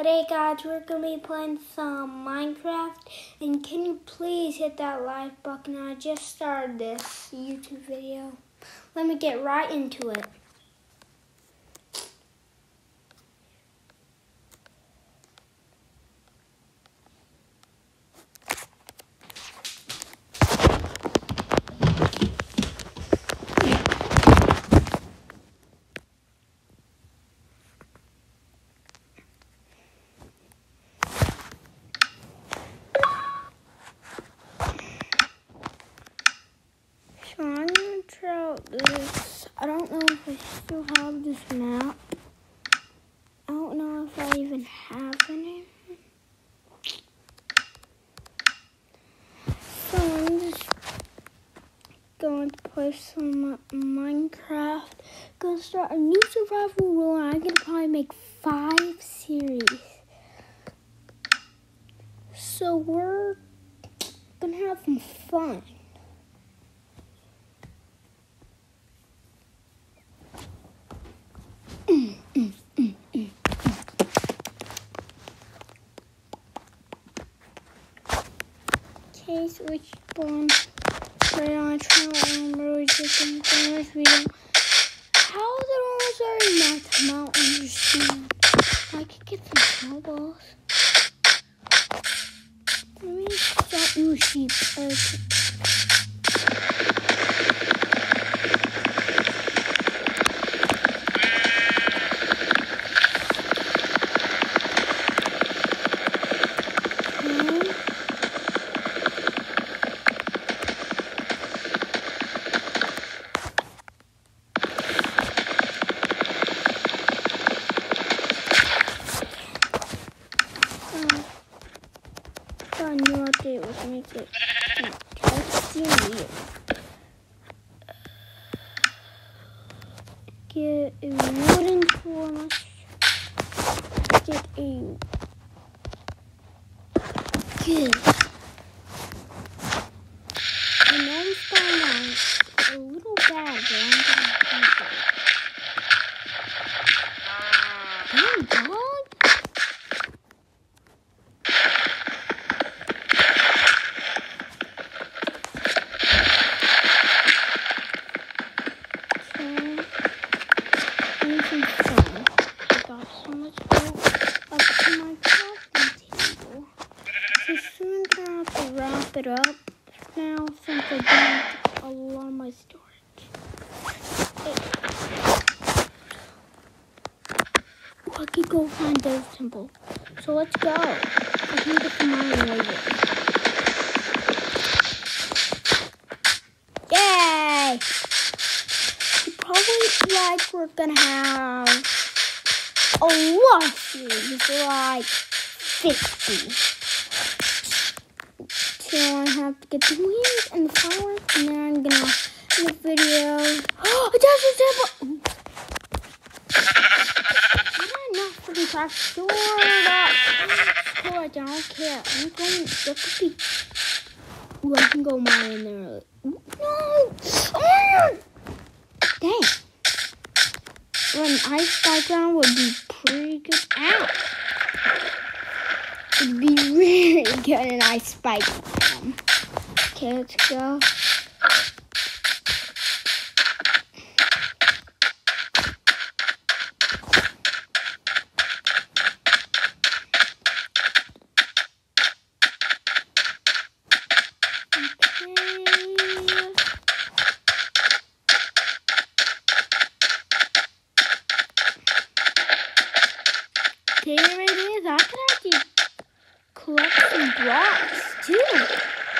Today, guys, we're gonna be playing some Minecraft, and can you please hit that like button? I just started this YouTube video. Let me get right into it. So I'm gonna try out this. I don't know if I still have this map. I don't know if I even have any. So I'm just going to play some Minecraft. Gonna start a new survival rule. and I'm gonna probably make five series. So we're gonna have some fun. So which one? Right on channel, I'm really taking this video. How the rules are not I don't understand. I could get some snowballs. Let me start you sheep. Okay. Okay. Um, got a new update which makes it Get a wooden torch. Get a good. I know I'm starting out a little bad, but I'm gonna keep it. Damn dog. So, anything fun. I got so much gold up to my crafting table. So soon gonna have to wrap it up now since I dumped a lot of my storage. I could go find Devil's Temple. So let's go. I get the mine later. Yay! You probably like we're gonna have a lot of like 50. So I have to get the wings and the flowers, and then I'm gonna in the video. Oh, it does it! Oops. I don't know if we can craft sword up. I don't care. I'm going. There could be. Ooh, I can go mine in there. No! Oh! Dang. An ice background would be pretty good. Ow! It'd be really good in ice background. Okay, let's go. Okay. Okay, here. I could actually collect some blocks too.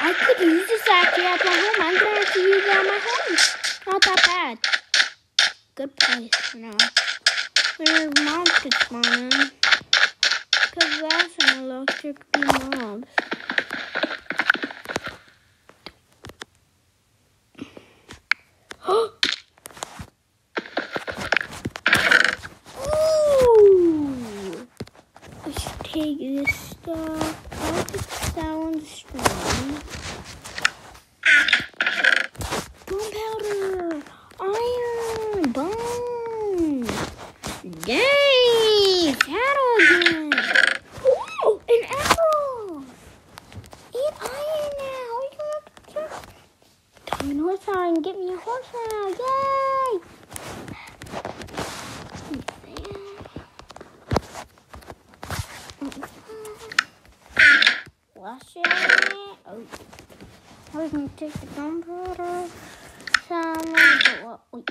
I could use this actually at my home. I'm gonna actually use it at my home. Not that bad. Good place for now. Where mobs could spawn in. Because that's an electric bee mobs. Ooh! I should take this stuff. I like it sounds strong. Trash it. Oh. I was gonna take the gunpowder. So let me go up. Wait,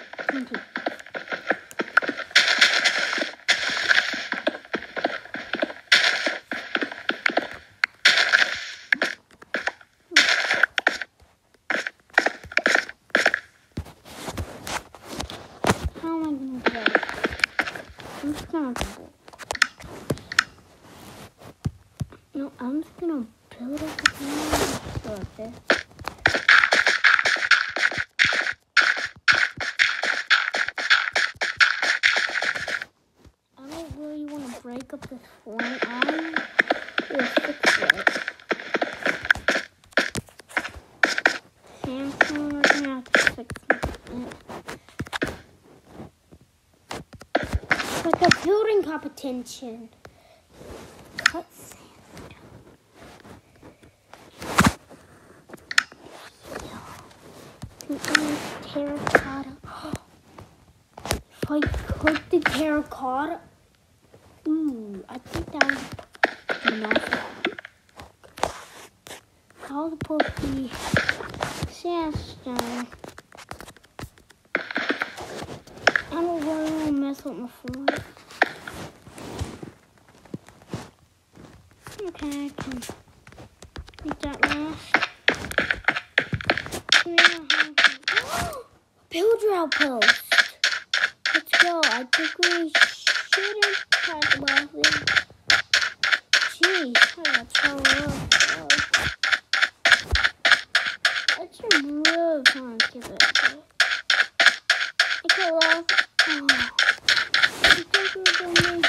break up this form. I'm gonna fix it. Samsung, we're gonna have to fix it. Like a building competition. Cut sand. Terracotta. If I cook the terracotta, I think that be enough. I'll put the sandstone. I don't want to mess with my floor. Okay, I can make that last. Builder outpost. Let's go. I think we shouldn't talk about this. Jeez, I got so low. Let's just move on to it. I get lost. Oh. I think we're gonna make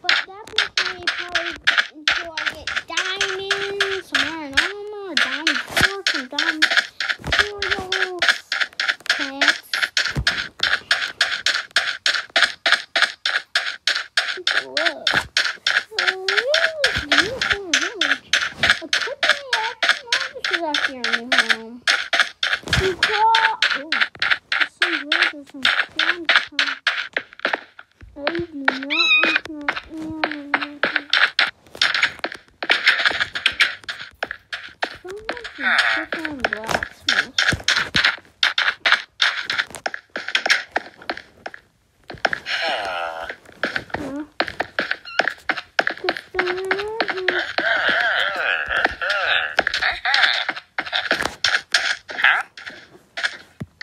but that will be probably until I get diamonds, some iron armor, diamond fork, and diamond materials, plants. Whoa. Oh, this is beautiful village. A quickly acting this is actually our new home. You got, oh, there's some villagers and plants. I do not want my animals. Someone should put on blacksmith. Huh? What's going on here?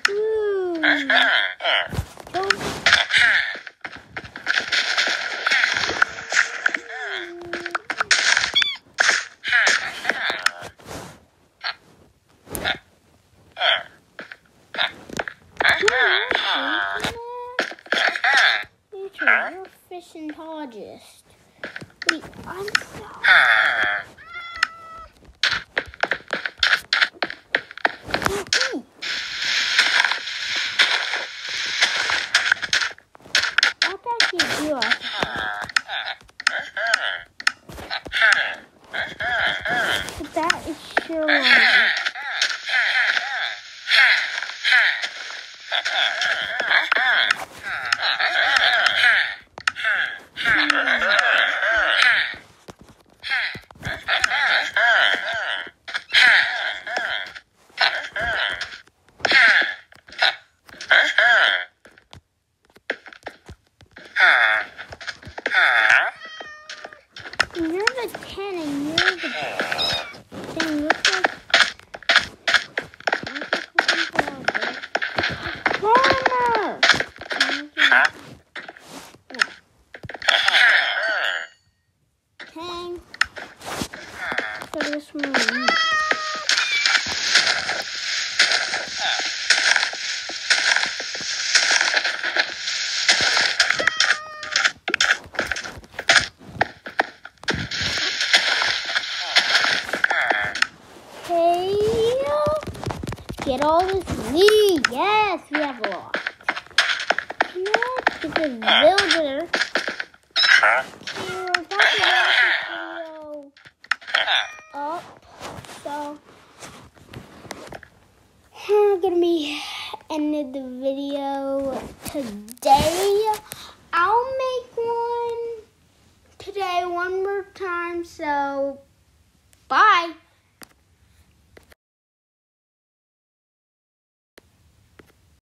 Ooh. Don't You're a fishentologist. Wait, I'm so. Mm-mm. I'll actually do it. But that is sure one. You're the 10 and you're the thing. Looks like. Farmer! Hang. For this one. Hey, get all this meat. Yes, we have a lot. We're to wrap this video up. So, I'm gonna be ending the video today. I'll make one today one more time, so bye.